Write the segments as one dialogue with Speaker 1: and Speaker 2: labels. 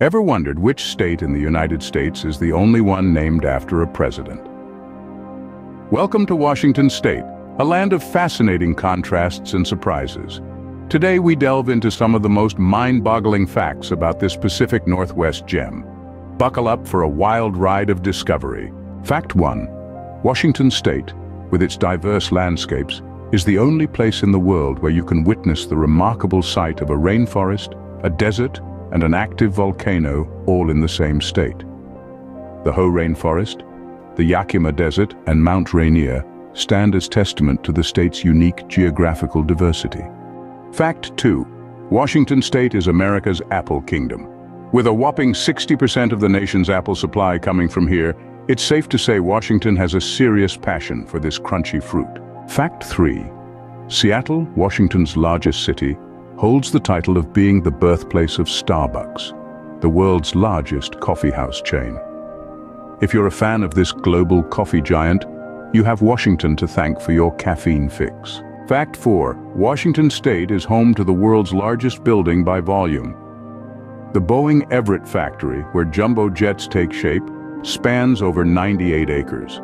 Speaker 1: Ever wondered which state in the United States is the only one named after a president? Welcome to Washington State, a land of fascinating contrasts and surprises. Today we delve into some of the most mind-boggling facts about this Pacific Northwest gem. Buckle up for a wild ride of discovery. Fact 1. Washington State, with its diverse landscapes, is the only place in the world where you can witness the remarkable sight of a rainforest, a desert, and an active volcano all in the same state. The Hoh Rainforest, the Yakima Desert and Mount Rainier stand as testament to the state's unique geographical diversity. Fact 2. Washington State is America's Apple Kingdom. With a whopping 60% of the nation's apple supply coming from here, it's safe to say Washington has a serious passion for this crunchy fruit. Fact 3. Seattle, Washington's largest city, holds the title of being the birthplace of Starbucks, the world's largest coffeehouse chain. If you're a fan of this global coffee giant, you have Washington to thank for your caffeine fix. Fact 4. Washington State is home to the world's largest building by volume. The Boeing Everett factory, where jumbo jets take shape, spans over 98 acres.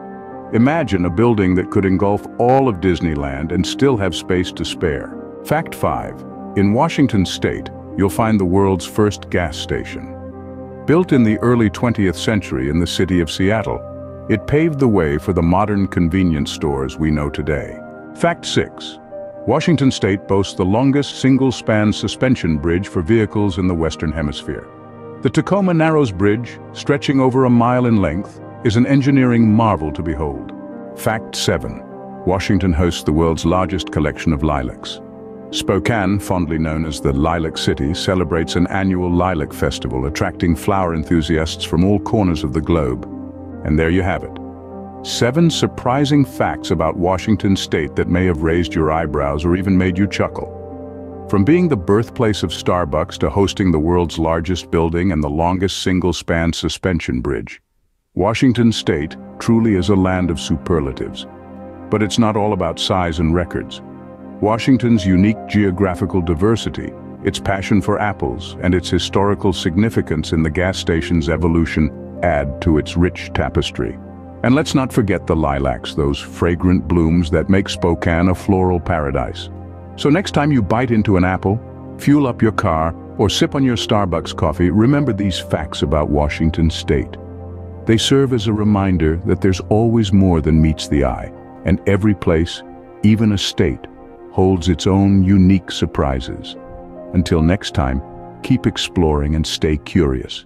Speaker 1: Imagine a building that could engulf all of Disneyland and still have space to spare. Fact 5. In Washington state, you'll find the world's first gas station. Built in the early 20th century in the city of Seattle, it paved the way for the modern convenience stores we know today. Fact 6. Washington state boasts the longest single-span suspension bridge for vehicles in the Western Hemisphere. The Tacoma Narrows Bridge, stretching over a mile in length, is an engineering marvel to behold. Fact 7. Washington hosts the world's largest collection of lilacs. Spokane, fondly known as the Lilac City, celebrates an annual lilac festival attracting flower enthusiasts from all corners of the globe. And there you have it. Seven surprising facts about Washington state that may have raised your eyebrows or even made you chuckle. From being the birthplace of Starbucks to hosting the world's largest building and the longest single-span suspension bridge, Washington state truly is a land of superlatives. But it's not all about size and records. Washington's unique geographical diversity, its passion for apples, and its historical significance in the gas station's evolution add to its rich tapestry. And let's not forget the lilacs, those fragrant blooms that make Spokane a floral paradise. So next time you bite into an apple, fuel up your car, or sip on your Starbucks coffee, remember these facts about Washington state. They serve as a reminder that there's always more than meets the eye, and every place, even a state, holds its own unique surprises. Until next time, keep exploring and stay curious.